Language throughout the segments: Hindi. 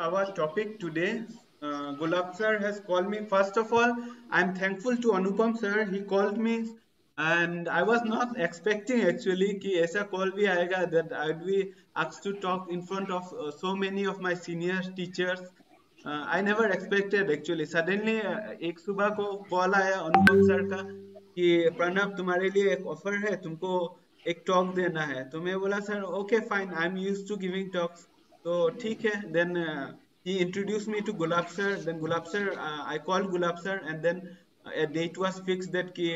our topic today. Uh, Gulab sir has called me. First of all, I'm thankful to Anupam sir. He called me and I was not expecting actually कि ऐसा call भी आएगा that I'd be asked to talk in front of uh, so many of my senior teachers. Uh, I never expected actually. Suddenly uh, एक सुबह को call आया अनुपम सर का कि प्रणव तुम्हारे लिए एक ऑफर है तुमको एक टॉक देना है तो मैं बोला sir okay fine I am use to giving talks तो ठीक है then he introduce me to Gulab sir then Gulab sir I call Gulab sir and then date was fix date कि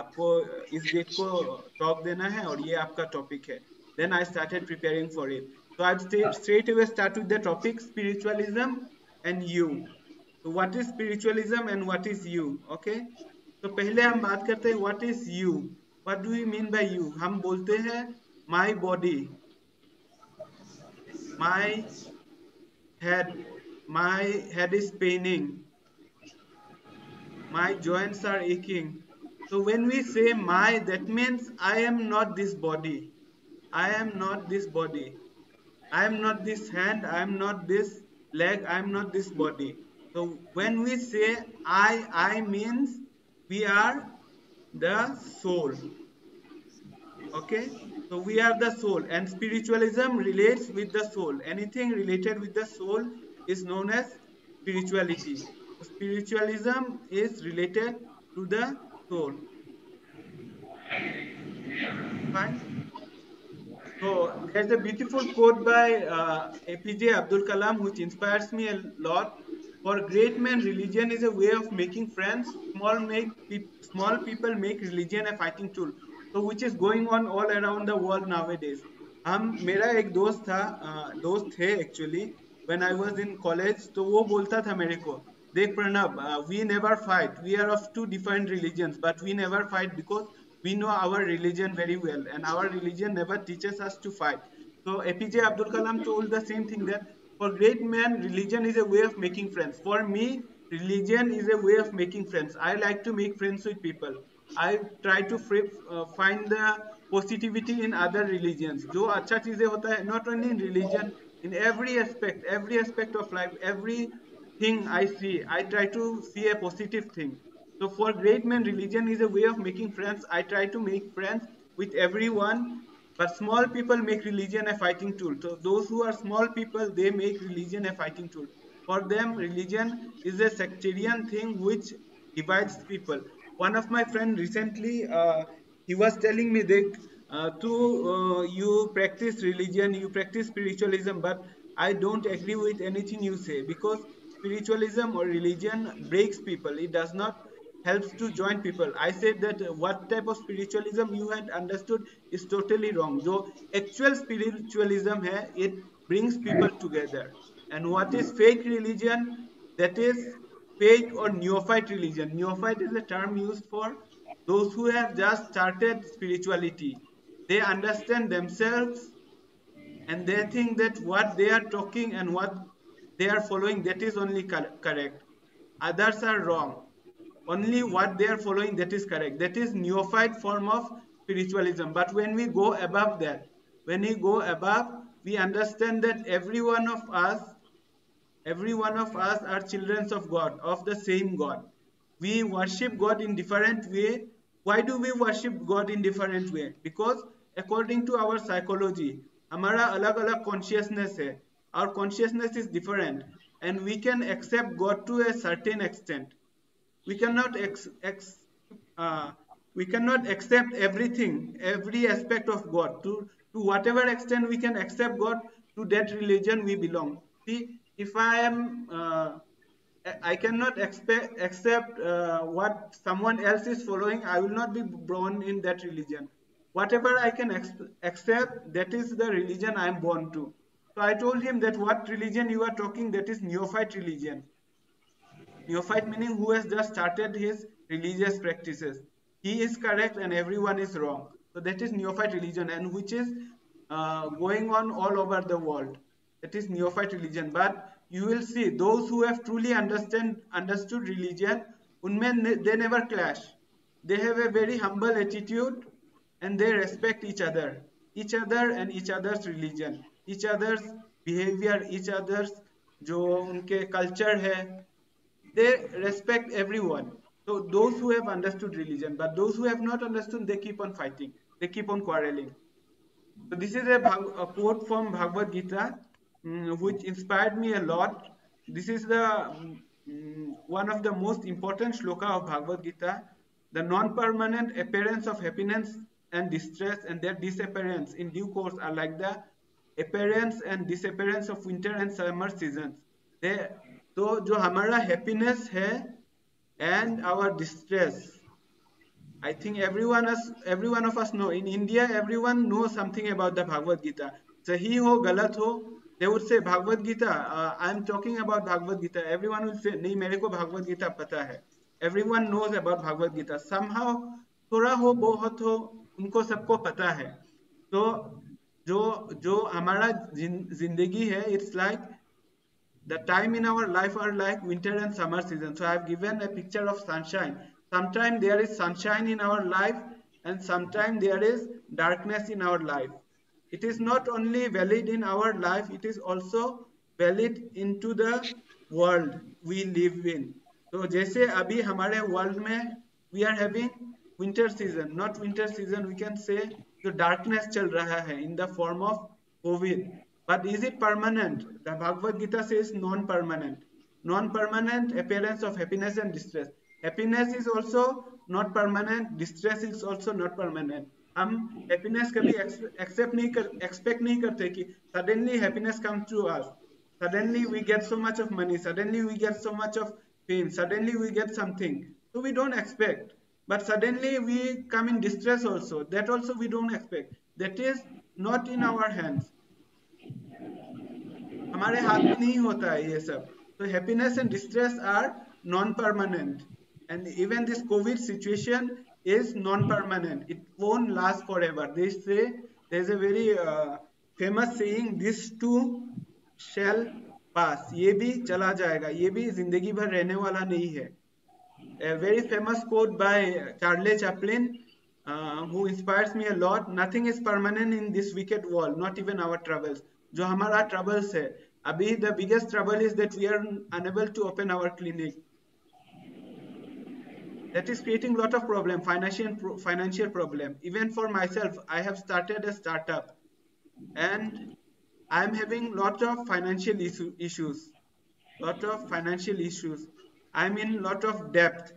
आपको इस डेट को टॉक देना है और ये आपका टॉपिक है। Then I started preparing for it तो I straight away start with the topic spiritualism and you तो what is spiritualism and what is you okay तो पहले हम बात करते हैं what is you what do you mean by you हम बोलते हैं my body my head, my head is paining, my joints are aching. So when we say my, that means I am not this body. I am not this body. I am not this hand. I am not this leg. I am not this body. So when we say I, I means we are the soul. Okay? So we are the soul and spiritualism relates with the soul. Anything related with the soul is known as spirituality. Spiritualism is related to the soul. Fine. So there's a beautiful quote by uh, APJ Abdul Kalam which inspires me a lot. For great men, religion is a way of making friends. Small make pe small people make religion a fighting tool. So which is going on all around the world nowadays. हम मेरा एक दोस्त था दोस्त थे actually when I was in college तो वो बोलता था मेरे को देख Pranab we never fight we are of two different religions but we never fight because we know our religion very well and our religion never teaches us to fight so APJ Abdul Kalam told the same thing that for great men religion is a way of making friends for me religion is a way of making friends I like to make friends with people I try to uh, find the positivity in other religions जो अच्छा चीजें होता है not only in religion in every aspect every aspect of life every thing I see I try to see a positive thing so for great men religion is a way of making friends I try to make friends with everyone but small people make religion a fighting tool so those who are small people they make religion a fighting tool for them religion is a sectarian thing which divides people one of my friend recently uh, he was telling me that uh, to uh, you practice religion you practice spiritualism but i don't agree with anything you say because spiritualism or religion breaks people. It does not helps to join people. I said that what type of spiritualism you had understood is totally wrong. So actual spiritualism it brings people together. And what is fake religion that is fake or neophyte religion. Neophyte is a term used for those who have just started spirituality. They understand themselves and they think that what they are talking and what they are following that is only correct. Others are wrong. Only what they are following that is correct. That is neophyte form of spiritualism. But when we go above that when we go above we understand that every one of us every one of us are children of god of the same god we worship god in different way why do we worship god in different way because according to our psychology हमारा अलग अलग consciousness है our consciousness is different and we can accept god to a certain extent we cannot ex, ex uh, we cannot accept everything every aspect of god to to whatever extent we can accept god to that religion we belong see if i am uh, I cannot expect accept uh, what someone else is following. I will not be born in that religion. Whatever I can accept, that is the religion I am born to. So I told him that what religion you are talking, that is neophyte religion. Neophyte meaning who has just started his religious practices. He is correct and everyone is wrong. So that is neophyte religion and which is uh, going on all over the world. That is neophyte religion. But you will see those who have truly understand understood religion, unmen they never clash. They have a very humble attitude and they respect each other, each other and each other's religion, each other's behavior, each other's जो उनके कल्चर है they respect everyone so those who have understood religion but those who have not understood they keep on fighting they keep on quarreling so this is a, a quote from bhagavad gita um, which inspired me a lot this is the um, one of the most important shloka of bhagavad gita the non-permanent appearance of happiness and distress and their disappearance in due course are like the appearance and disappearance of winter and summer seasons. They, तो जो हमारा happiness है and our distress, I think everyone us, every one of us know. In India, everyone knows something about the Bhagavad Gita. सही हो गलत हो they would say Bhagavad Gita. Uh, I am talking about Bhagavad Gita. Everyone will say नहीं मेरे को Bhagavad Gita पता है. Everyone knows about Bhagavad Gita. Somehow थोड़ा हो बहुत हो उनको सबको पता है तो जो जो हमारा ज़िंदगी है it's like the time in our life are like winter and summer season so i have given a picture of sunshine sometimes there is sunshine in our life and sometimes there is darkness in our life it is not only valid in our life it is also valid into the world we live in तो जैसे अभी हमारे वर्ल्ड में we are having winter season not winter season we can say the darkness chal raha hai in the form of covid but is it permanent the bhagavad gita says non permanent non permanent appearance of happiness and distress happiness is also not permanent distress is also not permanent हम हैप्पीनेस कभी एक्सेप्ट नहीं कर एक्सपेक्ट नहीं करते कि suddenly happiness come to us suddenly we get so much of money suddenly we get so much of pain suddenly we get something so we don't expect but suddenly we come in distress also that also we don't expect that is not in our hands हमारे हाथ में नहीं होता है ये सब। तो happiness and distress are non permanent and even this Covid situation is non permanent it won't last forever they say there's a very uh, famous saying this too shall pass ये भी चला जाएगा ये भी ज़िंदगी भर रहने वाला नहीं है a very famous quote by Charlie Chaplin, uh, who inspires me a lot. Nothing is permanent in this wicked world, not even our troubles. जो हमारा troubles है अभी the biggest trouble is that we are unable to open our clinic. that is creating lot of problem financial financial problem. Even for myself i have started a startup and i am having lot of financial issue, issues lot of financial issues. I am in lot of debt.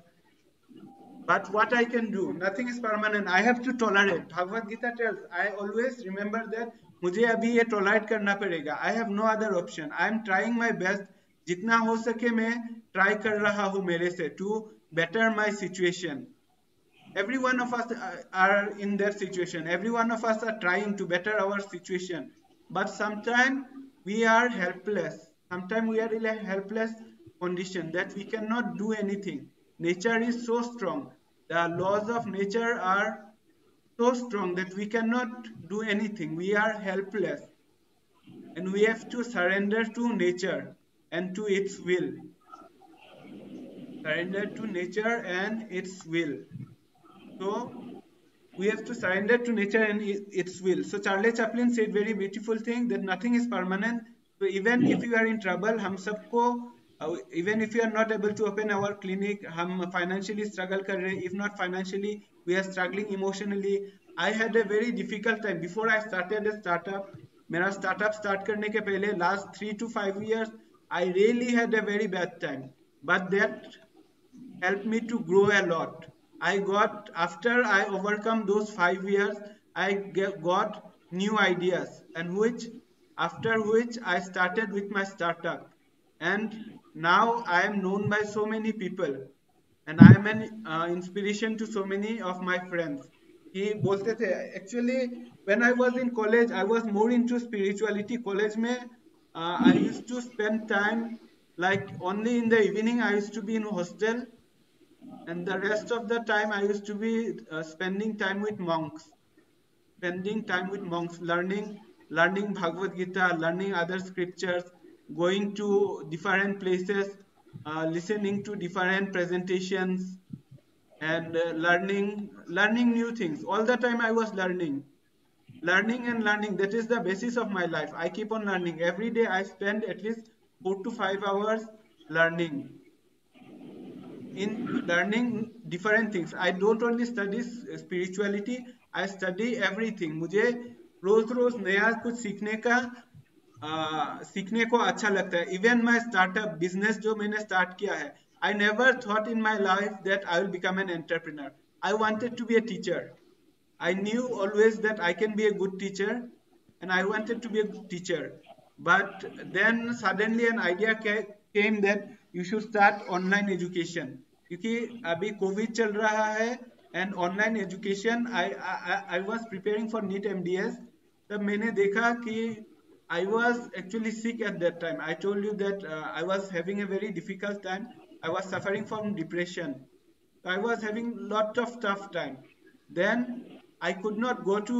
But what i can do nothing is permanent. I have to tolerate. Bhagavad gita tells i always remember that mujhe abhi ye tolerate karna padega. I have no other option. I am trying my best. Jitna ho sake me try kar raha hu mere se to better my situation every one of us uh, are in that situation every one of us are trying to better our situation but sometimes we are helpless sometimes we are in a helpless condition that we cannot do anything. Nature is so strong. The laws of nature are so strong that we cannot do anything. We are helpless. And we have to surrender to nature and to its will Surrender to nature and its will. So, we have to surrender to nature and its will. So, Charlie Chaplin said very beautiful thing that nothing is permanent. So, even if you are in trouble, हम सबको uh, even if we are not able to open our clinic हम financially struggle कर रहे if not financially we are struggling emotionally I had a very difficult time before I started a startup मेरा startup start करने के पहले last three to five years I really had a very bad time but that helped me to grow a lot I got after I overcome those five years I get, got new ideas and which after which I started with my startup and now I am known by so many people and I am an uh, inspiration to so many of my friends. He बोलते थे actually when I was in college I was more into spirituality. College में uh, I used to spend time like only in the evening I used to be in hostel and the rest of the time I used to be uh, spending time with monks. Spending time with monks, learning learning Bhagavad Gita, learning other scriptures, going to different places, uh, listening to different presentations, and uh, learning learning new things. All the time I was learning, learning and learning. That is the basis of my life. I keep on learning every day. I spend at least four to five hours learning in learning different things i don't only study spirituality i study everything मुझे रोज रोज नया कुछ सीखने का आ, सीखने को अच्छा लगता है इवन माई स्टार्टअप बिजनेस जो मैंने स्टार्ट किया है I never thought in my life that I will become an entrepreneur I wanted to be a teacher I knew always that I can be a good teacher and I wanted to be a good teacher. But then suddenly an idea came that you should start online education. क्योंकि अभी कोविड चल रहा है and online education I I was preparing for NEET MDS तब मैंने देखा कि I was actually sick at that time I told you that I was having a very difficult time I was suffering from depression I was having lot of tough time then I could not go to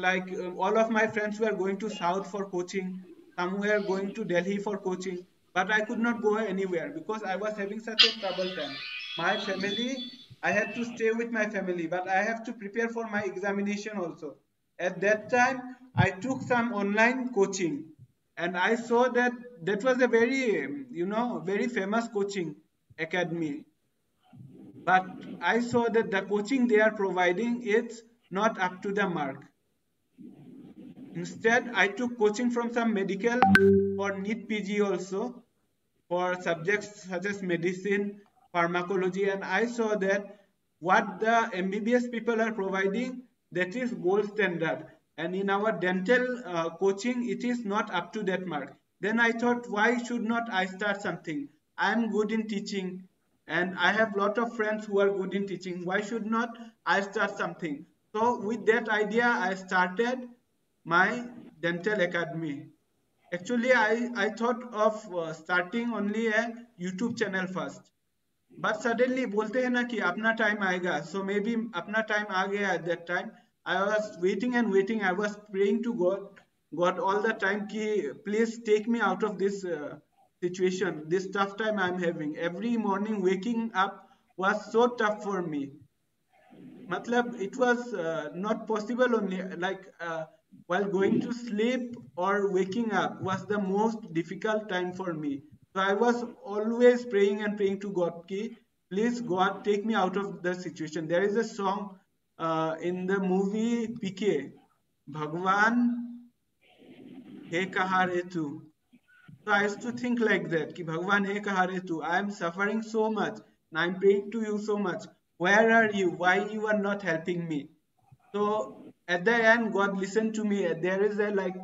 like all of my friends we are going to south for coaching some we are going to Delhi for coaching but I could not go anywhere because I was having such a trouble My family, I had to stay with my family, but I have to prepare for my examination also. At that time, I took some online coaching and I saw that that was a very, um, you know, very famous coaching academy. But I saw that the coaching they are providing is not up to the mark. Instead, I took coaching from some medical or NEET PG also for subjects such as medicine, pharmacology, and I saw that what the MBBS people are providing, that is gold standard. And in our dental uh, coaching, it is not up to that mark. Then I thought, why should not I start something? I am good in teaching and I have lot of friends who are good in teaching. Why should not I start something? So with that idea, I started my dental academy. Actually, I, I thought of uh, starting only a YouTube channel first. But suddenly बोलते हैं ना कि अपना टाइम आएगा। सो मे बी अपना टाइम आ गया at that time I was waiting and waiting I was praying to God God all the time कि please take me out of this situation this tough time I am having every morning waking up was so tough for me मतलब it was not possible only like while going to sleep or waking up was the most difficult time for me. So I was always praying and praying to God, ki, please God take me out of the situation. There is a song uh, in the movie PK, Bhagwan He Kahare Tu. So I used to think like that, ki Bhagwan He Kahare Tu. I am suffering so much and I am praying to you so much. Where are you? Why you are not helping me? So at the end god listened to me there is a like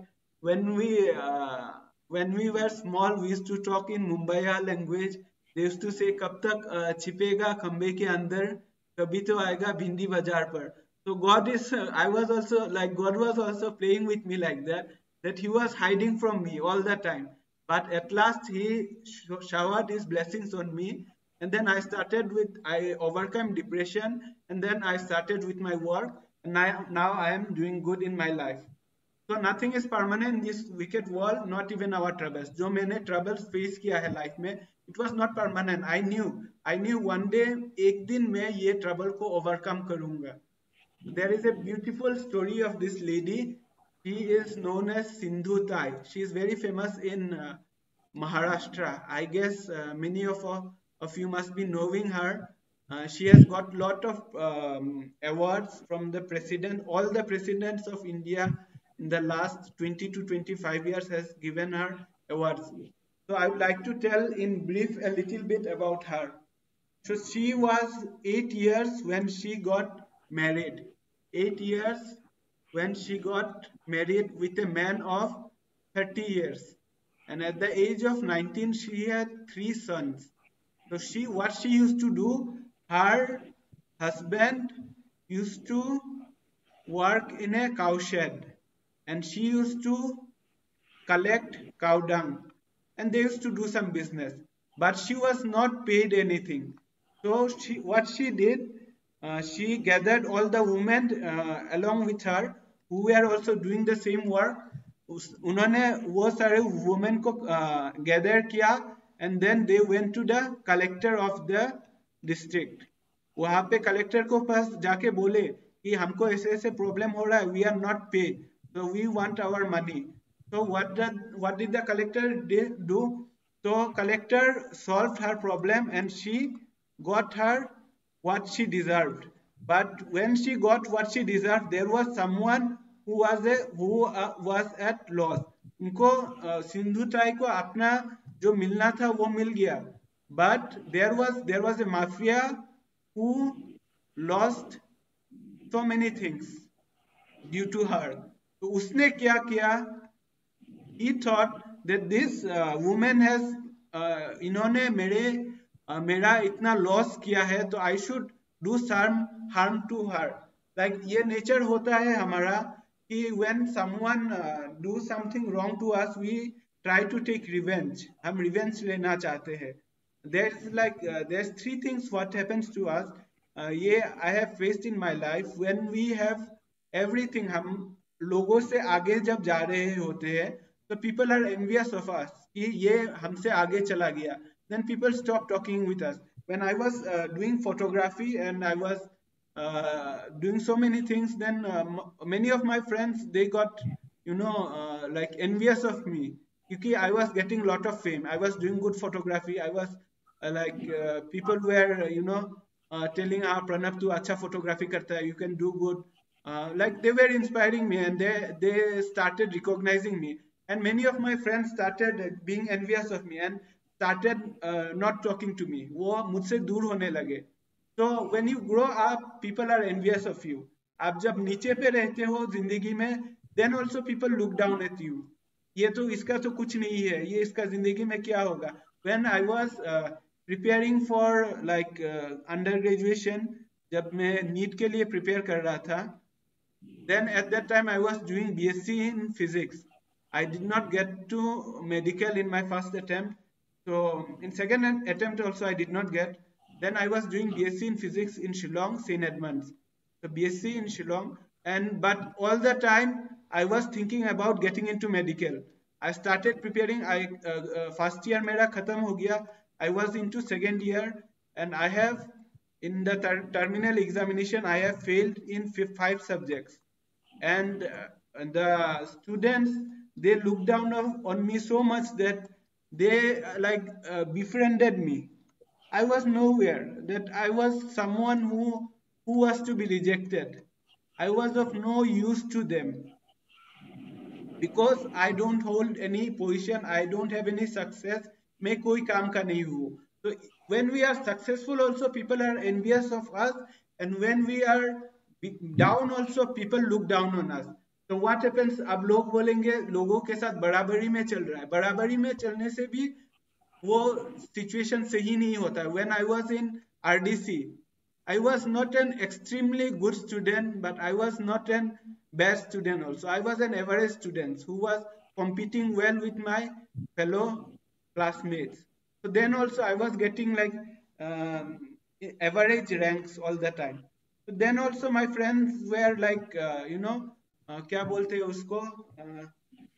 when we uh, when we were small we used to talk in mumbaiya language. They used to say tak uh, chipega khambe ke andar kabhi to aayega bhindi bazaar par so god is i was also like god was also playing with me like that that he was hiding from me all the time. But at last he showered his blessings on me and then i started with i overcame depression and then i started with my work now, now I am doing good in my life. Nothing is permanent in this wicked world, not even our troubles. जो मैंने troubles face किया है life में, it was not permanent. I knew, I knew one day एक दिन मैं ये trouble को overcome करूँगा. A beautiful story of this lady. She is known as Sindhu Tai. She is very famous in uh, Maharashtra. I guess uh, many of, of you must be knowing her. Uh, she has got lot of um, awards from the president. All the presidents of India in the last 20 to 25 years has given her awards. So I would like to tell in brief a little bit about her. So she was eight years when she got married. Eight years when she got married with a man of 30 years. And at the age of 19, she had three sons. So she, what she used to do, her husband used to work in a cowshed and she used to collect cow dung and they used to do some business but she was not paid anything so she what she did uh, she gathered all the women uh, along with her who were also doing the same work उन्होंने वो सारे वुमेन को गैदर किया and then they went to the collector of the district वहां पे कलेक्टर को पास जाके बोले कि हमको ऐसे ऐसे प्रॉब्लम हो रहा है वी आर नॉट पे so we want our money so what did what did the collector do So collector solved her problem and she got her what she deserved. But when she got what she deserved, there was someone who was a who uh, was at loss. उनको uh, सिंधु ताई को अपना जो मिलना था वो मिल गया but there was there was a mafia who lost so many things due to her तो उसने क्या किया? He thought that this women has इन्होंने मेरे uh, मेरा इतना लॉस किया है तो I should do some harm to her like ये नेचर होता है हमारा कि when someone do something wrong to us we try to take revenge हम रिवेंज लेना चाहते हैं. There is like there is three things what happens to us ये I have faced in my life when we have everything हम लोगों से आगे जब जा रहे होते हैं तो people are envious of us कि ये हमसे आगे चला गया। Then people stop talking with us when I was doing photography and I was doing so many things then many of my friends they got you know like envious of me क्योंकि I was getting lot of fame I was doing good photography I was like people were you know telling how Pranab तू अच्छा फोटोग्राफी करता है. You can do good like they were inspiring me and they they started recognizing me and many of my friends started being envious of me and started uh, not talking to me वो मुझसे दूर होने लगे so when you grow up people are envious of you आप जब नीचे पे रहते हो ज़िंदगी में then also people look down at you ये तो इसका तो कुछ नहीं है ये इसका ज़िंदगी में क्या होगा when I was uh, preparing for like uh, under graduation जब मैं नीट के लिए प्रिपेयर कर रहा था then at that time I was doing BSc in physics I did not get to medical in my first attempt. So in second attempt also I did not get. Then I was doing BSc in physics in Shillong, St. Edmunds. So BSc in Shillong. And but all the time I was thinking about getting into medical. I started preparing. I uh, uh, first year mera khatam ho gaya. I was into second year and I have in the ter terminal examination I have failed in five subjects. And uh, the students they looked down on me so much that they like uh, befriended me i was nowhere that i was someone who who was to be rejected i was of no use to them because i don't hold any position i don't have any success मैं कोई काम का नहीं हूँ so when we are successful also people are envious of us and when we are down also people look down on us तो व्हाट हैपेंस अब लोग बोलेंगे लोगों के साथ बराबरी में चल रहा है बराबरी में चलने से भी वो सिचुएशन सही नहीं होता when I was in RDC I was not an extremely good student, but I was not an bad student also. I was an average student who was competing well with my fellow classmates. So then also I was getting like um, average ranks all the time. So then also my friends were like, uh, you know, क्या बोलते हैं उसको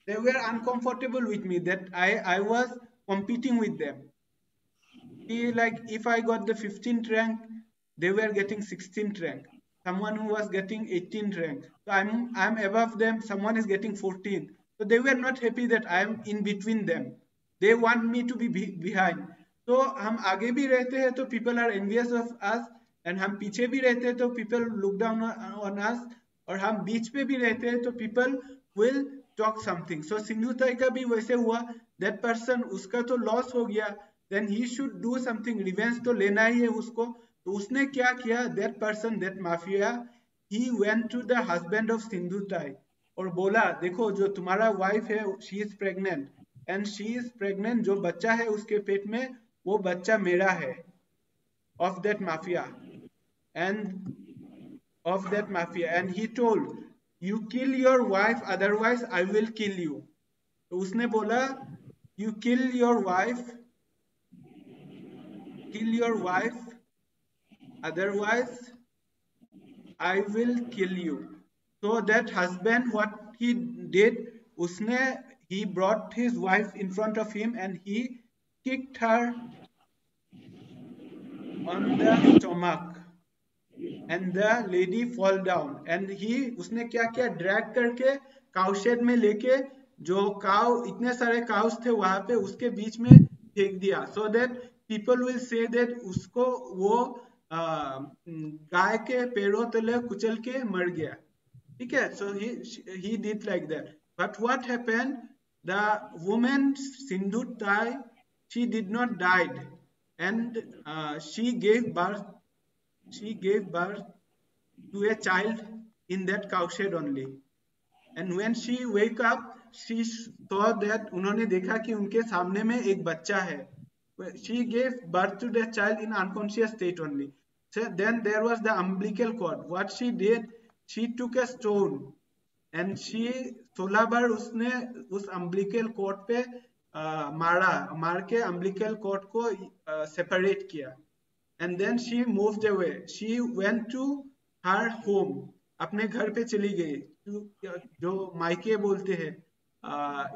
they were uncomfortable with me that I I was competing with them. He, like if I got the 15th rank, they were getting 16th rank. Someone who was getting 18th rank. So I'm I'm above them. Someone is getting 14th. So they were not happy that I am in between them. Want me to be, be behind. तो हम आगे भी रहते हैं तो पीपल आर envious of us and हम पीछे भी रहते हैं तो people look down on us और हम बीच पे भी रहते हैं तो people will talk something so Sindhu Tai का भी वैसे हुआ दैट पर्सन उसका तो लॉस हो गया then he should do something revenge तो लेना ही है उसको। तो उसने क्या किया that person that mafia he went to the husband of Sindhu Tai और बोला देखो जो तुम्हारा वाइफ है she is pregnant and she is pregnant जो बच्चा है उसके पेट में, वो बच्चा मेरा है। Of that mafia and of that mafia and he told you kill your wife otherwise I will kill you तो उसने बोला you kill your wife kill your wife otherwise I will kill you so that husband what he dead उसने he brought his wife in front of him and he kicked her on the stomach. And the lady fall down and he उसने क्या किया? ड्रैग करके काउ शेड में लेके जो काउ इतने सारे काउस थे वहाँ पे, उसके बीच में फेंक दिया। So that people will say that उसको वो गाय के पेड़ों तले कुचल के मर गया। ठीक है? So he did like that but what happened the women Sindhu Tai she did not died and uh, she gave birth she gave birth to a child in that cowshed only and when she wake up she saw that उन्होंने देखा कि उनके सामने में एक बच्चा है she gave birth to the child in unconscious state only. So then there was the umbilical cord. What she did, she took a stone and she सोलह बार उसने उस umbilical कोर्ट पे uh, मारा मार के umbilical cord को separate किया। And then she moved away. She went to her home. अपने घर पे चली गई। जो मायके बोलते हैं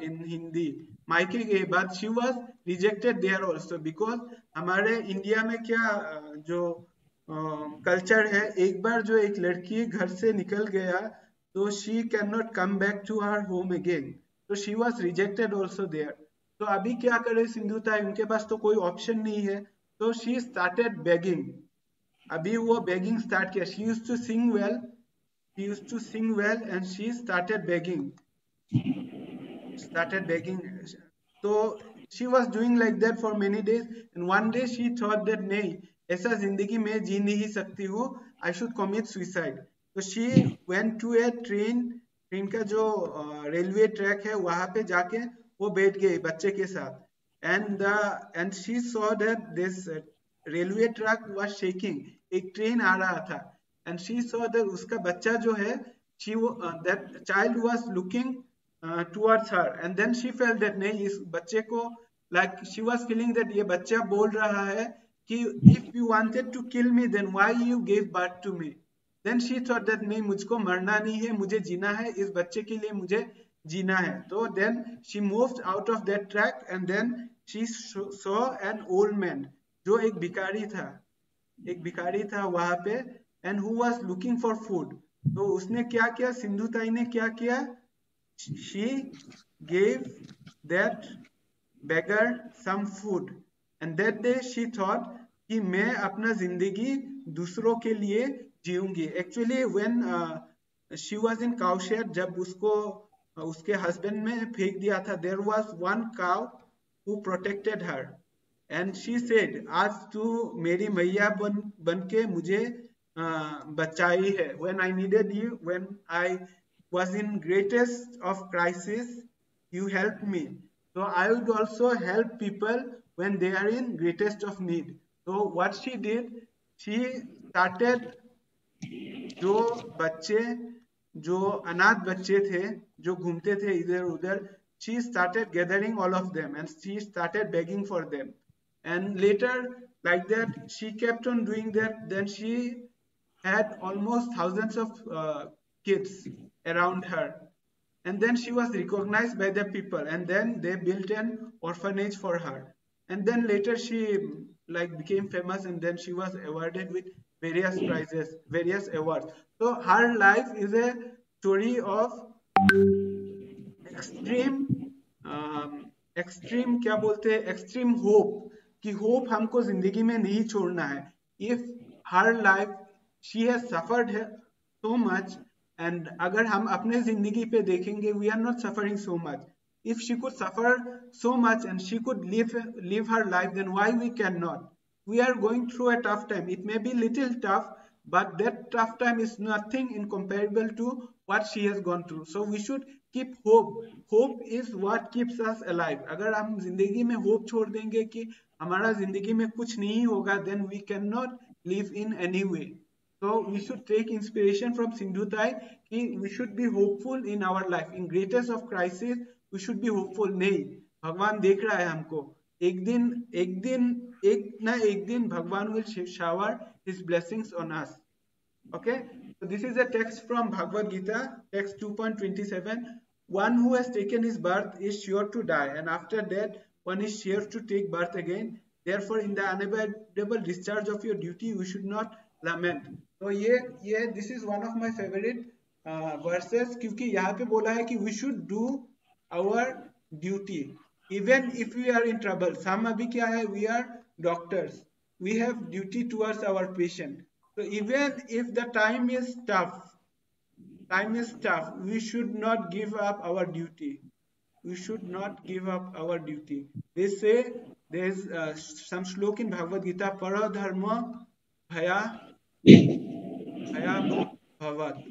इन हिंदी। मायके गए but she was rejected there also because हमारे इंडिया में क्या जो कल्चर है एक बार जो एक लड़की घर से निकल गया तो she can not come back to her home again तो she was rejected also there तो अभी क्या करे सिंधुताई उनके पास तो कोई ऑप्शन नहीं है। तो शी स्टार्टेड बेगिंग अभी वो बेगिंग स्टार्ट किया। She use to sing well she use to sing well and she started begging started begging. So she was doing like that for many days. And one day she thought that, नहीं, ऐसा ज़िंदगी में जी नहीं सकती हूँ। आई शुड कमिट सुइसाइड तो she went to a train train का जो रेलवे ट्रैक है, वहाँ पे जाके वो बैठ गई बच्चे के साथ। And and she saw that this railway track was shaking एक ट्रेन आ रहा था। एंड शी सॉ दैट उसका बच्चा जो है she that child was looking towards her. And then she felt that नहीं, इस बच्चे को like she was feeling that ये बच्चा बोल रहा है कि, if you wanted to kill me, then why you gave birth to me? Then she thought that नहीं, मुझको मरना नहीं है, मुझे जीना है, इस बच्चे के लिए मुझे जीना है। तो then she move out of that track and then she saw an old man जो एक भिखारी था। एक भिखारी था वहाँ पे and who was looking for food तो उसने क्या किया? सिंधु ताई ने क्या किया? She gave that beggar some food and that day she thought कि मैं अपना ज़िंदगी दूसरों के लिए जीऊँगी। Actually when she was in cowshed जब उसको उसके हस्बैंड में फेंक दिया था there was one cow who protected her and she said आज तू मेरी मैया बन बन के मुझे बचाई है। When I needed you when I was in greatest of crisis you help me तो I would also help people when they are in greatest of need तो what she did she started जो बच्चे जो अनाथ बच्चे थे जो घूमते थे इधर उधर she started gathering all of them and she started begging for them and later like that she kept on doing that then she had almost thousands of uh, kids around her and then she was recognized by the people and then they built an orphanage for her and then later she like became famous and then she was awarded with various prizes various awards so her life is a story of extreme um, extreme क्या बोलते हैं extreme hope कि hope हमको ज़िंदगी में नहीं छोड़ना है if her life she has suffered so much and अगर हम अपने ज़िंदगी पे देखेंगे we are not suffering so much if she could suffer so much and she could live live her life then why we cannot we are going through a tough time it may be little tough but that tough time is nothing in comparable to what she has gone through so we should keep hope hope is what keeps us alive अगर हम ज़िंदगी में hope छोड़ देंगे कि हमारा ज़िंदगी में कुछ नहीं होगा then we cannot live in any way So we should take inspiration from Sindhutai. We should be hopeful in our life. In greatest of crisis, we should be hopeful. नहीं भगवान देख रहा है हमको एक दिन एक दिन एक ना एक दिन Bhagwan will shower his blessings on us okay so this is a text from Bhagavad Gita text 2.27 one who has taken his birth is sure to die and after that one is sure to take birth again therefore in the unavoidable discharge of your duty you should not lament तो ये ये this is one of my favourite verses क्योंकि यहाँ पे बोला है कि we should do our duty even if you are in trouble हम अभी क्या है? We are doctors we have duty towards our patient so even if the time is tough time is tough we should not give up our duty we should not give up our duty they say there is uh, some slok in bhagavad gita para dharma bhaya bhaya bhavat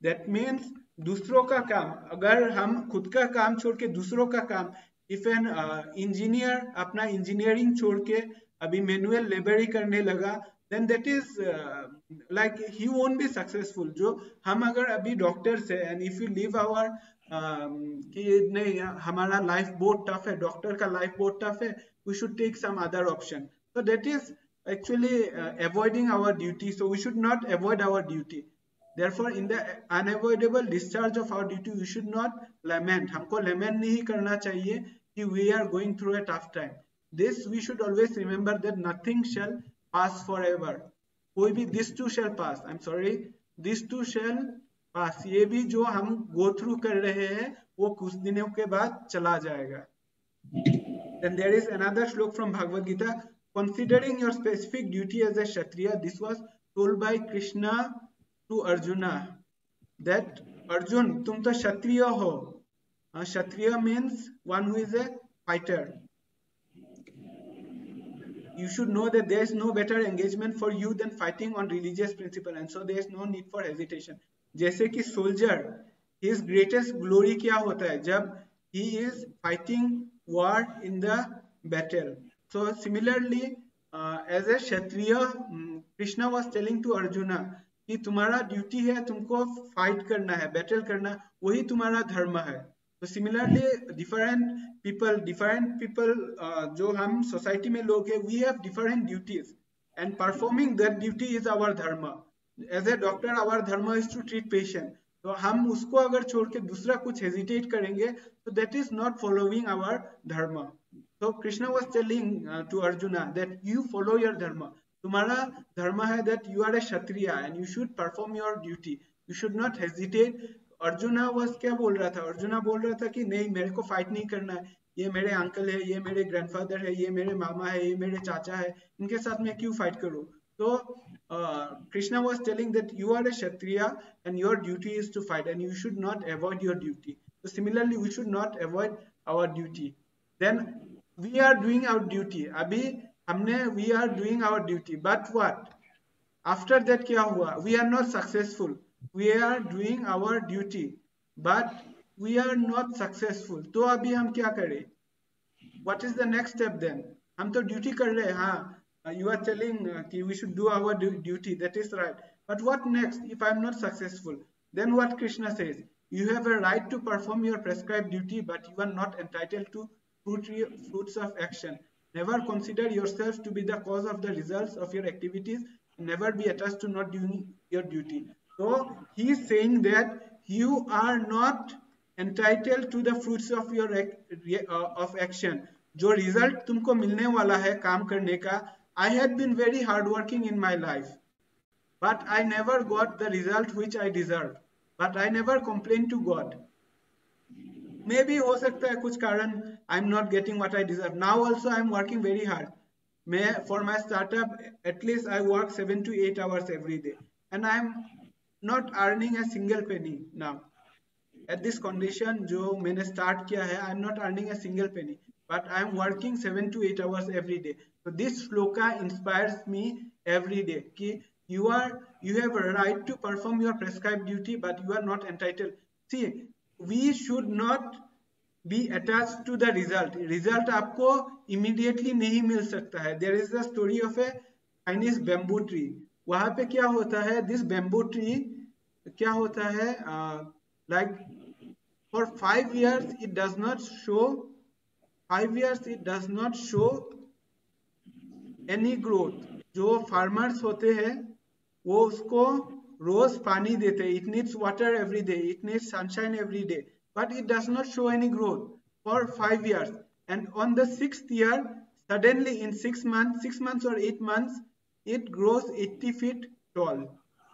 that means दूसरों का काम अगर हम खुद का काम छोड़ के दूसरों का काम इफ एन इंजीनियर अपना इंजीनियरिंग छोड़ के अभी मैनुअल लेबर ही करने लगा then that is like he won't be successful जो हम अगर अभी डॉक्टर्स है and if you leave our कि नहीं, हमारा लाइफ बहुत टफ है डॉक्टर का लाइफ बहुत टफ है we should take some other option so that is actually avoiding our duty so we should not avoid our duty therefore, in the unavoidable discharge of our duty, we should not lament. हमको lament नहीं करना चाहिए कि we are going through a tough time. This we should always remember that nothing shall pass forever कोई भी this too shall pass i'm sorry this too shall pass ये भी जो हम go through कर रहे हैं वो कुछ दिनों के बाद चला जाएगा then there is another shlok from bhagavad gita considering your specific duty as a kshatriya this was told by krishna to arjuna that arjun to kshatriya ho uh, kshatriya means one who is a fighter you should know that there is no better engagement for you than fighting on religious principle and so there is no need for hesitation जैसे कि सोल्जर his greatest glory क्या होता है जब he is fighting war in the battle so similarly uh, as a kshatriya um, krishna was telling to arjuna कि तुम्हारा ड्यूटी है तुमको फाइट करना है बैटल करना वही तुम्हारा धर्म है तो similarly different people different people जो हम सोसाइटी में लोग हैं we have different duties and performing that duty is our dharma as a doctor our dharma is to treat patient तो हम उसको अगर छोड़ के दूसरा कुछ हेजिटेट करेंगे तो that is not following our dharma तो Krishna was telling to Arjuna that you follow your dharma तुम्हारा धर्म है that you are a Kshatriya and you should perform your duty you should not hesitate Arjuna was क्या बोल रहा था? अर्जुना बोल रहा था कि नहीं, मेरे को फाइट नहीं करना है। ये मेरे अंकल है, ये मेरे ग्रैंडफादर है, ये मेरे मामा है, ये मेरे चाचा है, इनके साथ मैं क्यों फाइट करूँ? तो Krishna was telling that you are a Kshatriya and your duty is to fight and you should not avoid your duty तो similarly we should not avoid our duty then we are doing our duty अभी हमने we are doing our duty but what after that क्या हुआ? We are not successful we are doing our duty but we are not successful तो अभी हम क्या करें what is the next step then हम तो duty कर रहे हैं हाँ you are telling uh, कि we should do our duty that is right but what next if I am not successful then what Krishna says you have a right to perform your prescribed duty but you are not entitled to fruits of action never consider yourself to be the cause of the results of your activities never be attached to not doing your duty so he is saying that you are not entitled to the fruits of your uh, of action. जो result तुमको मिलने वाला है काम करने का I had been very hardworking in my life, but I never got the result which I deserved. But I never complained to God. Maybe हो सकता है कुछ कारण I'm not getting what I deserve. Now also I'm working very hard. मैं for my startup at least I work seven to eight hours every day, and I'm not earning a single penny now. At this condition जो मैंने start किया है, I am not earning a single penny, but I am working seven to eight hours every day. So this shloka inspires me every day. कि you are you have a right to perform your prescribed duty, but you are not entitled. See, we should not be attached to the result. Result आपको immediately नहीं मिल सकता है. There is the story of a Chinese bamboo tree. वहाँ पे क्या होता है दिस बेम्बो ट्री क्या होता है like for five years it does not show five years it does not show any growth जो फार्मर्स होते हैं, वो उसको रोज पानी देते it needs water every day it needs sunshine every day but it does not show any growth for five years and on the six year suddenly in six month six months और eight months it grows 80 feet tall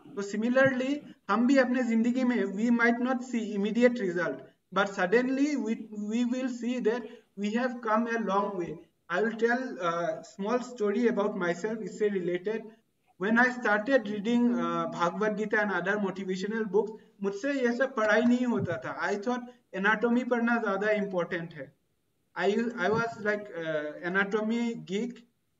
तो सिमिलरली हम भी अपने ज़िंदगी में we might not see immediate result but suddenly we will see that we have come a long way I will tell small story about myself इससे related When I started reading uh, Bhagavad Gita and other motivational मुझसे यह सब पढ़ाई नहीं होता था. आई थॉट एनाटोमी पढ़ना ज़्यादा इम्पोर्टेंट है. I I was like anatomy geek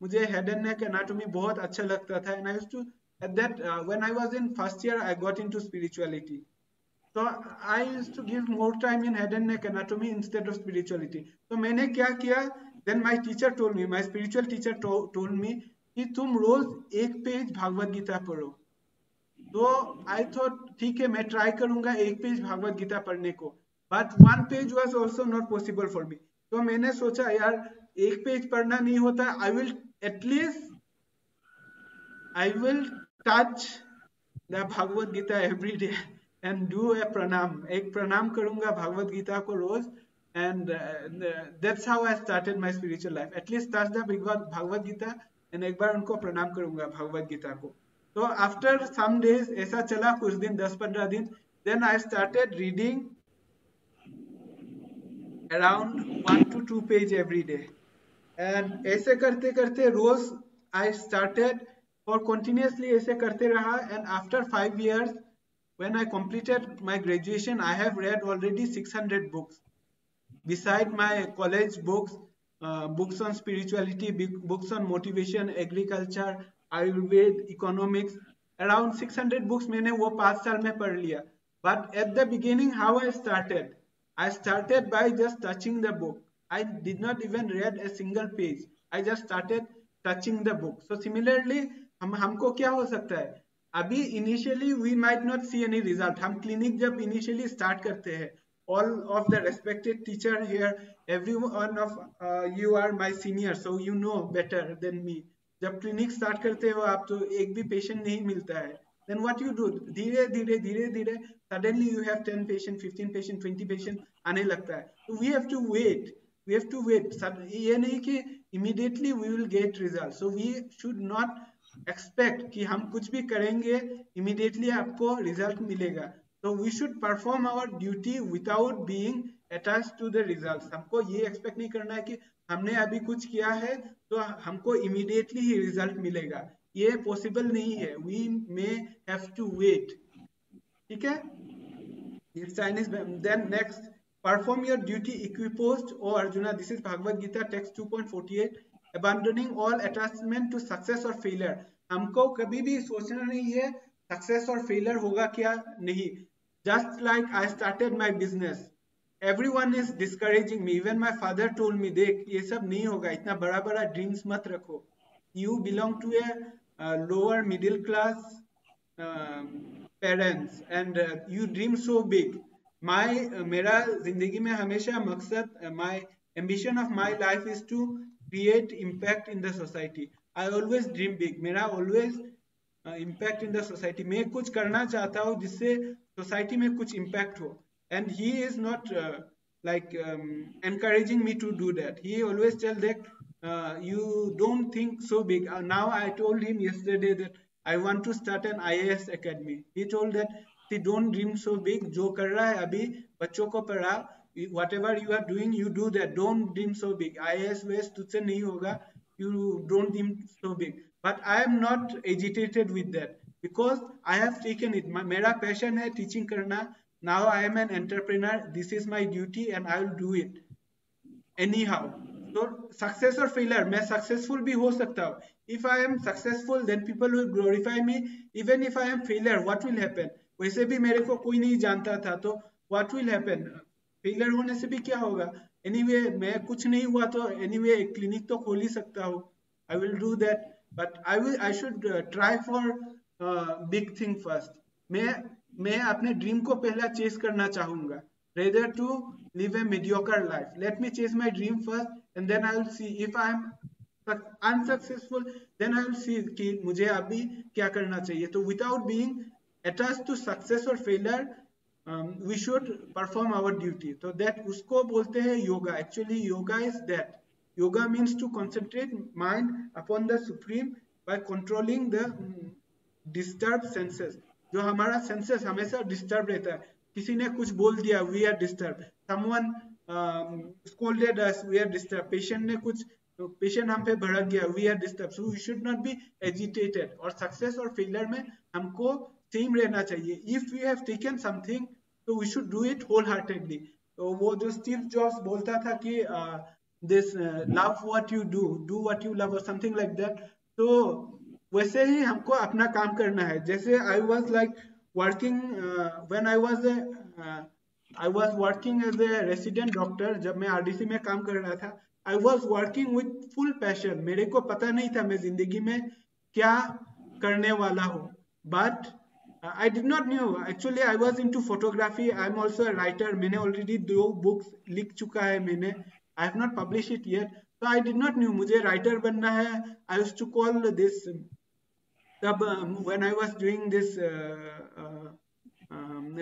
मुझे हेड एंड नेक एनाटॉमी बहुत अच्छा लगता था and I used to at that when I was in first year I got into spirituality तो I used to give more time in head and neck anatomy instead of spirituality तो मैंने क्या किया? Then my teacher told me my spiritual teacher told me कि तुम रोज एक पेज भागवत गीता पढ़ो। तो आई थॉट ठीक है, मैं ट्राई करूँगा एक पेज भागवत गीता पढ़ने को। But one page was also not possible for me तो मैंने सोचा, यार, एक पेज पढ़ना नहीं होता I will at least I will touch the Bhagavad Gita every day and do a pranam. एक pranam करूँगा भगवत गीता को रोज and uh, that's how I started my spiritual life. At least touch the Bhagavad Gita and एक बार उनको प्रणाम करूँगा भगवत गीता को. So after some days ऐसा चला कुछ दिन 10-15 दिन then I started reading around one to two page every day. And ऐसे करते करते रोज आई स्टार्टेड और कंटिन्यूसली ऐसे करते रहा and after five years when I completed my graduation I have read already 600 books beside my college books books on spirituality books on motivation agriculture Ayurveda economics around 600 books मैंने वो पाँच साल में पढ़ लिया. But at the beginning how I started I started by just touching the book I did not even read a single page I just started touching the book so similarly हम हमको क्या हो सकता है अभी initially we might not see any result हम क्लिनिक जब इनिशियली स्टार्ट करते हैं all of the respected teacher here every one of uh, you are my senior so you know better than me जब क्लिनिक स्टार्ट करते हो आप तो एक भी पेशेंट नहीं मिलता है then what you do धीरे धीरे धीरे धीरे suddenly you have 10 patient 15 patient 20 patient आने लगता है तो we have to wait we have to wait. ये नहीं कि immediately we will get results. So we should not expect कि हम कुछ भी करेंगे इमीडिएटली आपको रिज़ल्ट मिलेगा. तो we should perform our duty without being attach to the result हमको ये एक्सपेक्ट नहीं करना है कि हमने अभी कुछ किया है तो हमको इमीडिएटली ही रिज़ल्ट मिलेगा. ये पॉसिबल नहीं है. We may have to wait ठीक है? Chinese then next perform your duty equipoised o arjuna, this is bhagavad gita, text 2.48 abandoning all attachment to success or failure. हमको कभी भी सोचना नहीं है सक्सेस और फेलियर होगा क्या नहीं। Just like I started my business everyone is discouraging me even my father told me देख, ये सब नहीं होगा, इतना बड़ा बड़ा ड्रीम्स मत रखो। You belong to a lower middle class parents and you dream so big my मेरा ज़िंदगी में हमेशा मकसद my ambition of my life is to create impact in the society I always dream big मेरा always impact in the society मैं कुछ करना चाहता हूँ जिससे सोसाइटी में कुछ इम्पैक्ट हो. And he is not like encouraging me to do that he always tell that you don't think so big now I told him yesterday that I want to start an IAS academy he told that कि डोंट ड्रीम सो बिग जो कर रहा है अभी बच्चों को पढ़ा whatever you are doing you do that don't dream so big I S वेस तुझसे नहीं होगा. You don't dream so big but I am not agitated with that because I have taken it मेरा पैशन है टीचिंग करना. Now I am an entrepreneur this is my duty and I will do it anyhow तो सक्सेस और फेलियर मैं सक्सेसफुल भी हो सकता हूँ. If I am successful then people will glorify me even if I am failure what will happen वैसे भी मेरे को कोई नहीं जानता था तो what will happen? फेलियर होने से भी क्या होगा? एनीवे anyway, मैं कुछ नहीं हुआ तो एनीवे anyway, क्लिनिक तो खोल ही सकता हूँ। I will do that but I will I should try for big thing first मैं मैं अपने ड्रीम को पहला चेस करना चाहूँगा। Rather to live a mediocre life let me chase my dream first and then I will see if I am unsuccessful then I will see कि मुझे अभी क्या करना चाहिए। तो without being attach to success और failure we should perform our duty तो दैट उसको बोलते हैं yoga actually yoga is that yoga means to concentrate mind upon the supreme by controlling the disturb senses जो हमारा सेंसेस हमेशा डिस्टर्ब रहता है। किसी ने कुछ बोल दिया we are disturb someone scolded us we are disturb patient ने कुछ पेशेंट हम पे भड़क गया we are disturb so we should not be agitated और सक्सेस और फेलियर में हमको सेम रहना चाहिए। If you have taken something तो we should do it wholeheartedly तो वो जो स्टीव जॉब्स बोलता था कि this love what you do do what you love और समथिंग लाइक दैट तो वैसे ही हमको अपना काम करना है। जैसे I was like working when I was I was working as a resident doctor जब मैं आरडीसी में काम कर रहा था I was working with full passion मेरे को पता नहीं था मैं ज़िंदगी में क्या करने वाला हूँ। But I did not knew actually I was into photography I am also मैंने ऑलरेडी दो बुक्स लिख चुका है मैंने. I have not publish it yet तो आई डिड नॉट न्यू मुझे राइटर बनना है. I use to call this तब when I was doing this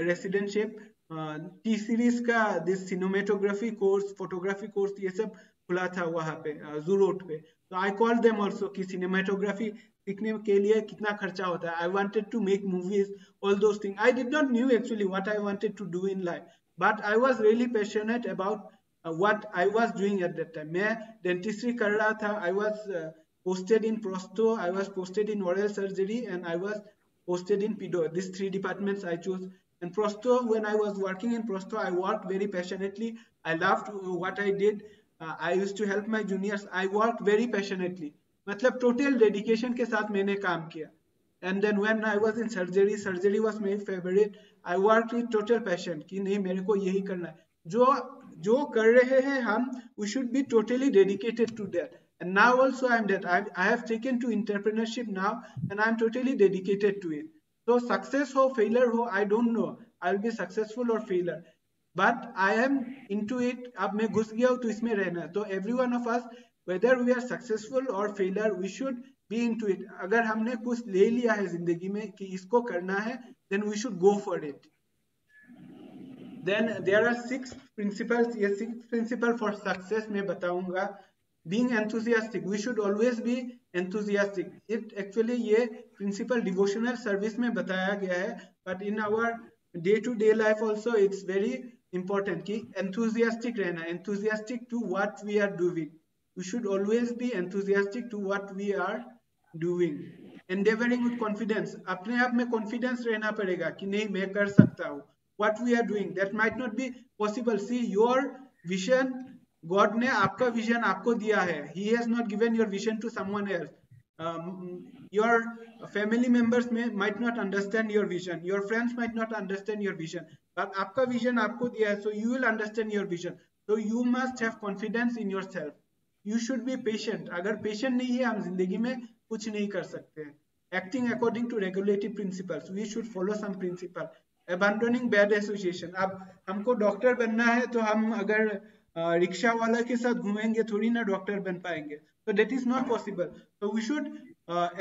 residentship T series का this cinematography course photography course ये सब खुला था वहाँ पे जू रोड पे. तो आई कॉल देम ऑल्सो कि सिनेमाटोग्राफी सीखने के लिए कितना खर्चा होता है I wanted to make movies all those thing I did not knew actually what I wanted to do in life but I was really passionate about what I was doing at that time मैं डेंटिस्ट्री कर रहा था I was posted in prosto i was posted in oral surgery and i was posted in pedo these three departments i chose and prosto when i was working in prosto i worked very passionately i loved what i did I use to help my juniors I work very passionately मतलब टोटल डेडिकेशन के साथ मैंने काम किया। And then when I was in surgery surgery was my favourite I work with total passion कि नहीं मेरे को यही करना है। जो जो कर रहे हैं हम we should be totally dedicated to that and now also i'm that. I, I have taken to entrepreneurship now and i'm totally dedicated to it. So success or failure ho i don't know. I'll be successful or failure. But I am into it अब मैं घुस गया हूँ तो इसमें रहना। तो every one of us whether we are successful और failure we should be into it अगर हमने कुछ ले लिया है ज़िंदगी में कि इसको करना है then we should go for it then there are six principles ये सिक्स प्रिंसिपल फॉर सक्सेस मैं बताऊँगा। Being enthusiastic we should always be enthusiastic it actually ये प्रिंसिपल डिवोशनल सर्विस में बताया गया है but in our day to day life also it's very important ki enthusiastic rehna enthusiastic to what we are doing we should always be enthusiastic to what we are doing endeavoring with confidence अपने आप में confidence रहना पड़ेगा कि नहीं मैं कर सकता हूँ what we are doing that might not be possible see your vision God ने आपका vision आपको दिया है he has not given your vision to someone else um, your family members may might not understand your vision your friends might not understand your vision और आपका विजन आपको दिया है so you will understand your vision so you must have confidence in yourself you should be patient अगर पेशेंट नहीं है, हम ज़िंदगी में कुछ नहीं कर सकते हैं. Acting according to regulative principles we should follow some principle abandoning bad association अब हमको डॉक्टर बनना है तो हम अगर रिक्शा वाला के साथ घूमेंगे, थोड़ी ना डॉक्टर बन पाएँगे. So that is not possible so we should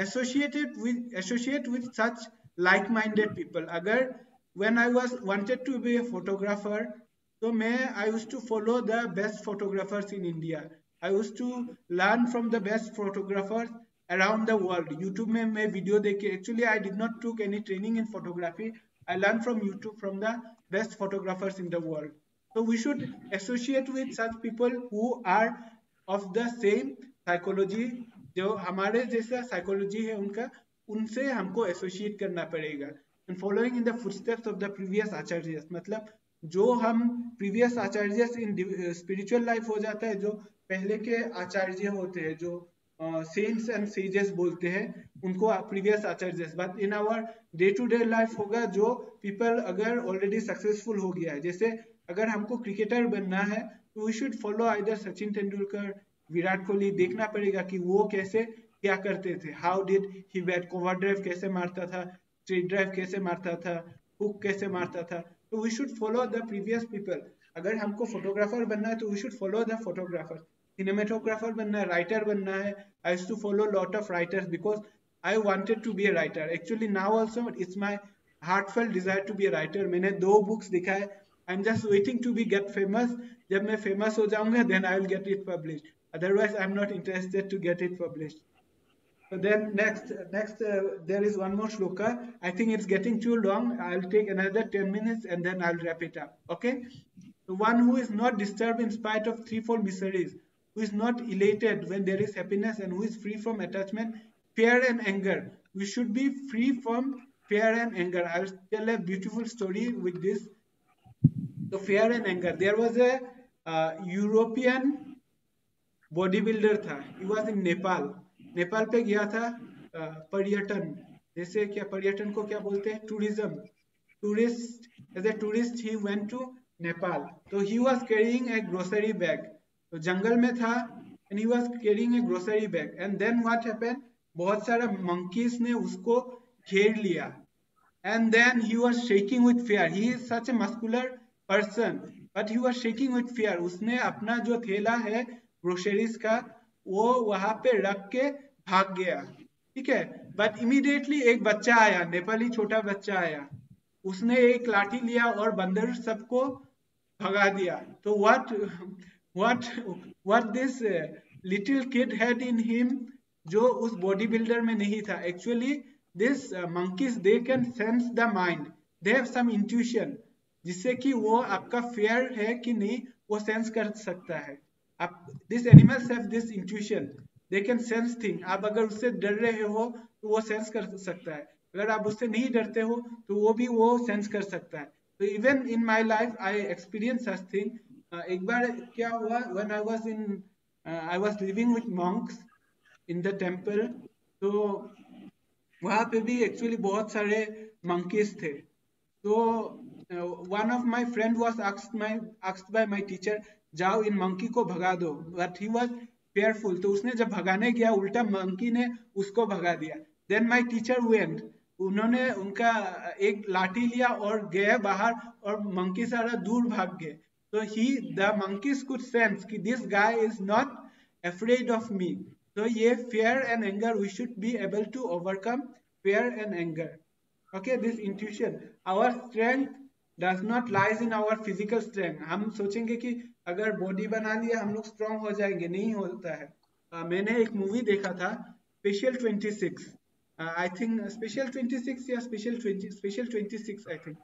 associated with associate with such like minded people अगर when i was wanted to be a photographer so may i used to follow the best photographers in india i used to learn from the best photographers around the world youtube mein main video dekhe actually i did not took any training in photography i learned from youtube from the best photographers in the world so we should associate with such people who are of the same psychology जो हमारे जैसा साइकोलॉजी है उनका उनसे हमको एसोसिएट करना पड़ेगा and following in the footsteps of the previous acharya मतलब जो हम previous acharya in spiritual life हो जाता है जो पहले के आचार्य होते हैं जो सेंट्स एंड सेजेस बोलते हैं उनको previous acharya but in our day to day life होगा जो पीपल अगर ऑलरेडी सक्सेसफुल हो गया है जैसे अगर हमको क्रिकेटर बनना है तो we should follow either Sachin Tendulkar Virat Kohli देखना पड़ेगा कि वो कैसे क्या करते थे how did he bat cover drive कैसे मारता था स्ट्रेट ड्राइव कैसे मारता था हुक कैसे मारता था तो we should follow the previous people अगर हमको फोटोग्राफर बनना है तो we should follow the photographer cinematographer बनना है राइटर बनना है. I to follow lot of writers because I wanted to be a writer actually now also it's my heartfelt desire to be a writer मैंने दो बुक्स लिखा है. I am just waiting to be get famous जब मैं फ़ेमस हो जाऊँगा then I will get it publish otherwise I am not interested to get it So then next, next uh, there is one more shloka. I think it's getting too long. I'll take another 10 minutes and then I'll wrap it up. Okay. The one who is not disturbed in spite of threefold miseries, who is not elated when there is happiness and who is free from attachment, fear and anger. We should be free from fear and anger. I'll tell a beautiful story with this. So fear and anger. There was a uh, European bodybuilder tha. He was in Nepal. Nepal पे गया था पर्यटन। जैसे क्या पर्यटन को क्या बोलते हैं? Tourism tourist as a tourist he went to Nepal तो he was carrying a grocery bag तो जंगल में था and he was carrying a grocery bag and then what happened बहुत सारा मंकीज ने उसको घेर लिया। And then he was shaking with fear he is such a muscular person but he was shaking with fear उसने अपना जो थैला है ग्रोसरीज का वो वहाँ पे रख के भाग गया। ठीक है? बट इमीडिएटली एक बच्चा आया, नेपाली छोटा बच्चा आया। उसने एक लाठी लिया और बंदर सबको भगा दिया। तो what what what this little kid had in him जो उस बॉडी बिल्डर में नहीं था। Actually this monkeys they can sense the mind they have some intuition जिससे कि वो आपका फेयर है कि नहीं, वो सेंस कर सकता है। आप this animals have this intuition they can sense thing आप अगर उससे डर रहे हो तो वो सेंस कर सकता है। अगर आप उससे नहीं डरते हो तो वो भी वो सेंस कर सकता है। तो even in my life I experience such thing एक बार क्या हुआ when I was in I was living with monks in the temple तो वहाँ पे भी एक्चुअली बहुत सारे मंकीज थे। तो one of my friend was asked my asked by my teacher जाओ इन मंकी को भगा दो। बट ही वॉज़ फेयरफुल तो उसने जब भगाने गया, उल्टा मंकी ने उसको भगा दिया। देन माई टीचर वेंट उन्होंने उनका एक लाठी लिया और गए बाहर और मंकी सारा दूर भाग गए। तो he the monkeys could sense कि this guy is not afraid of me तो ये fear and anger we should be able to overcome fear and anger okay this intuition our strength does not lies in our physical strength. हम सोचेंगे कि अगर बॉडी बना लिया हम लोग स्ट्रॉन्ग हो जाएँगे। नहीं होता है। uh, मैंने एक मूवी देखा था स्पेशल 26 आई थिंक स्पेशल 26 या स्पेशल 20 स्पेशल 26 आई थिंक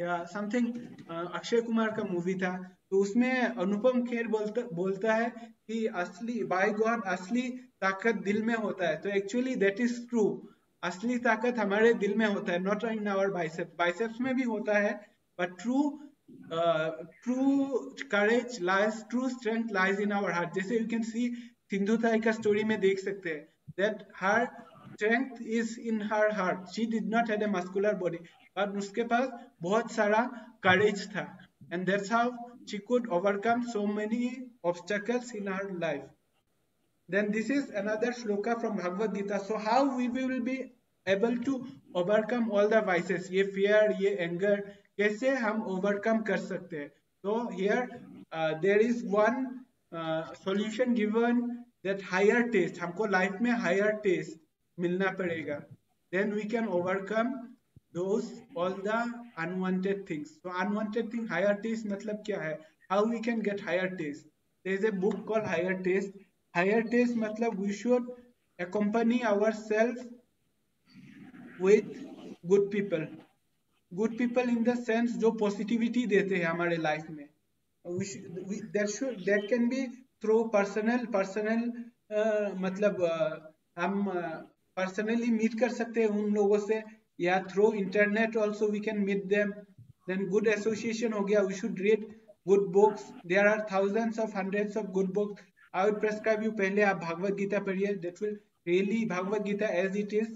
या समथिंग अक्षय कुमार का मूवी था। तो उसमें अनुपम खेर बोलता बोलता है कि असली बाय गॉड असली ताकत दिल में होता है। तो एक्चुअली दैट इज़ ट्रू असली ताकत हमारे दिल में होता है not in our biceps biceps में भी होता है but true true courage lies true strength lies in our heart जैसे you can see Sindhutai का स्टोरी में देख सकते हैं that her strength is in her heart she did not had a muscular body but उसके पास बहुत सारा करेज था. And that's how she could overcome so many obstacles in her life then this is another shloka from bhagavad gita. So how we will be able to overcome all the vices? ye fear ye anger कैसे हम ओवरकम कर सकते हैं? तो here there is one solution given that higher taste हमको लाइफ में हायर टेस्ट मिलना पड़ेगा। Then we can overcome all the unwanted things तो अनवांटेड थिंग हायर टेस्ट मतलब क्या है? How we can get higher taste there is a book call higher taste higher taste मतलब we should accompany our self with good people good people in the sense जो पॉजिटिविटी देते हैं हमारे लाइफ में। That can be through personal personal मतलब uh, हम पर्सनली uh, मीट कर सकते हैं उन लोगों से या through internet also we can meet them then good association हो गया we should read good books there are thousands of hundreds of good books I would prescribe you पहले आप भागवत गीता पढ़िए। That will really Bhagavad Gita as it is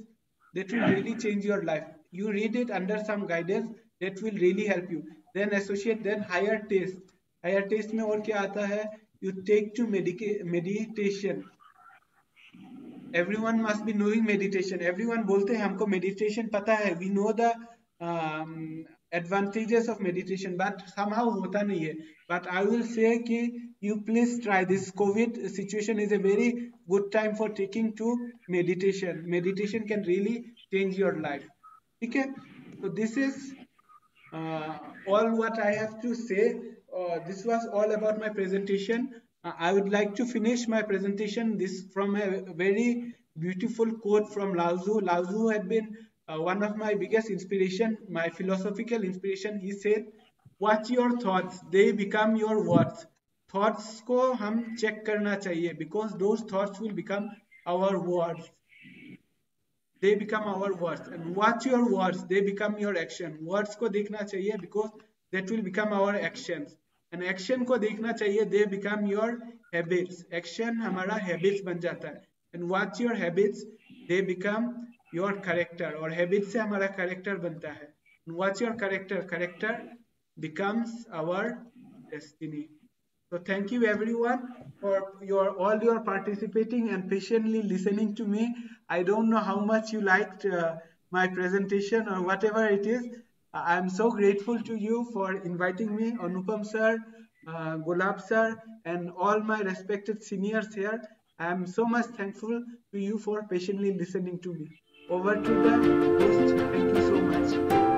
that will really change your life you read it under some guidance that will really help you then associate then higher taste higher taste mein aur kya aata hai you take to meditation everyone must be knowing meditation everyone bolte hain humko meditation pata hai we know the um, advantages of meditation but somehow hota nahi hai but i will say ki you please try this covid situation is a very good time for taking to meditation meditation can really change your life ठीक है so this is uh, all what I have to say uh, this was all about my presentation uh, I would like to finish my presentation this from a very beautiful quote from Lao Tzu. Lao Tzu had been uh, one of my biggest inspiration, my philosophical inspiration. He said, "Watch your thoughts; they become your words." Thoughts को हम check करना चाहिए because those thoughts will become our words. They become our words. And watch your words; they become your action. Words को देखना चाहिए because that will become our actions. And action को देखना चाहिए; they become your habits. Action हमारा habits बन जाता है. And watch your habits; they become your character और habit से हमारा character बनता है what's your character character becomes our destiny so thank you everyone for your all your participating and patiently listening to me i don't know how much you liked uh, my presentation or whatever it is i'm so grateful to you for inviting me anupam sir uh, gulab sir and all my respected seniors here i am so much thankful to you for patiently listening to me over to the host. Thank you so much.